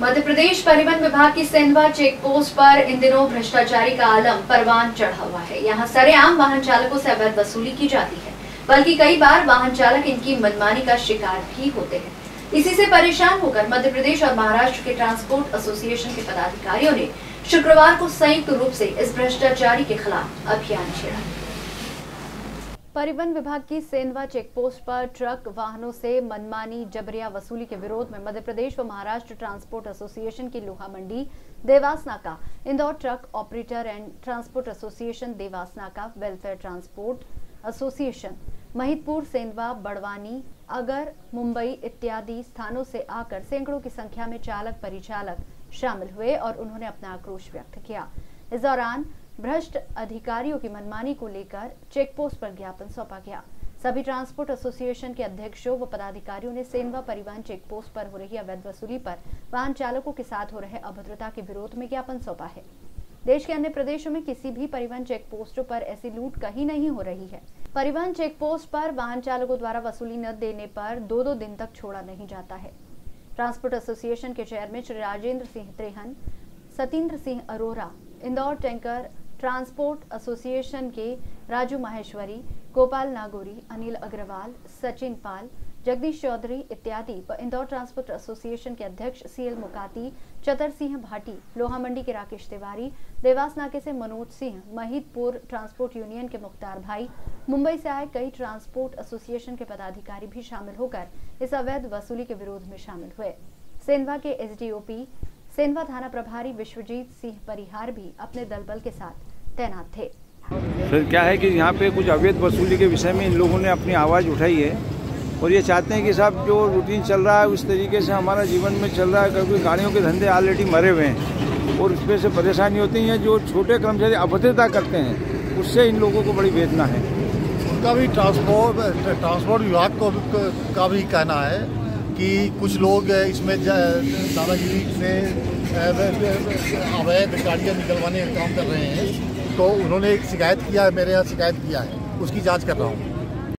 मध्य प्रदेश परिवहन विभाग की सेंधवा चेक पोस्ट पर इन दिनों भ्रष्टाचारी का आलम, परवान चढ़ा हुआ है। यहाँ सरेआम वाहन चालकों से अवैध वसूली की जाती है, बल्कि कई बार वाहन चालक इनकी मनमानी का शिकार भी होते हैं। इसी से परेशान होकर मध्य प्रदेश और महाराष्ट्र के ट्रांसपोर्ट एसोसिएशन के पदाधिकारियों ने शुक्रवार को संयुक्त रूप से इस भ्रष्टाचारी के खिलाफ अभियान छेड़ा। परिवहन विभाग की सेंधवा चेक पोस्ट पर ट्रक वाहनों से मनमानी जबरिया वसूली के विरोध में मध्य प्रदेश व महाराष्ट्र ट्रांसपोर्ट एसोसिएशन की लोहा मंडी देवास नाका Indore truck operator and transport association Dewas नाका welfare transport association. Mahidpur Sendhwa Barwani, Agar, Mumbai इत्यादि स्थानों से आकर सैकड़ों की संख्या में चालक, परिचालक शामिल हुए और उन्होंने अपना आक्रोश व्यक्त किया। इस दौरान भ्रष्ट अधिकारियों की मनमानी को लेकर चेक पोस्ट पर ज्ञापन सौंपा गया। सभी ट्रांसपोर्ट एसोसिएशन के अध्यक्षों व पदाधिकारियों ने सेनवा परिवहन चेक पोस्ट पर हो रही अवैध वसूली पर वाहन चालकों के साथ हो रहे अभद्रता के विरोध में ज्ञापन सौंपा है। देश के अन्य प्रदेशों में किसी भी परिवहन चेक पोस्टों पर ऐसी लूट कहीं नहीं हो रही है। परिवहन चेक पोस्ट पर वाहन चालकों द्वारा वसूली न देने पर दो दो दिन तक छोड़ा नहीं जाता है। ट्रांसपोर्ट एसोसिएशन के chairman Shri Rajendra Singh Trehan, Satendra Singh Arora, Indore tanker transport association के राजू माहेश्वरी, गोपाल नागोरी, अनिल अग्रवाल, सचिन पाल, जगदीश चौधरी इत्यादि व इंदौर ट्रांसपोर्ट एसोसिएशन के अध्यक्ष सीएल मुकाती, चतर सिंह भाटी, लोहा मंडी के राकेश तिवारी, देवास नाके से मनोज सिंह महिदपुर ट्रांसपोर्ट यूनियन के मुख्तार भाई, मुंबई से आए कई ट्रांसपोर्ट एसोसिएशन के पदाधिकारी भी शामिल होकर इस अवैध वसूली के विरोध में शामिल हुए। सेनवा के एसडीओपी सेनवा थाना प्रभारी विश्वजीत सिंह परिहार भी अपने दलबल के साथ तैनात थे। फिर क्या है कि यहाँ पे कुछ अवैध वसूली के विषय में इन लोगों ने अपनी आवाज़ उठाई है और ये चाहते हैं कि साहब जो रूटीन चल रहा है उस तरीके से हमारा जीवन में चल रहा है क्योंकि गाड़ियों के धंधे ऑलरेडी मरे हुए हैं और उसमें से परेशानी होती है जो छोटे कर्मचारी अभद्रता करते हैं उससे इन लोगों को बड़ी वेदना है। उनका भी ट्रांसपोर्ट ट्रांसपोर्ट विभाग को का भी कहना है कि कुछ लोग इसमें दादागिरी से अवैध गाड़ियाँ निकलवाने का काम कर रहे हैं। तो उन्होंने एक शिकायत किया है, मेरे यहाँ शिकायत किया है, उसकी जाँच कर रहा हूँ।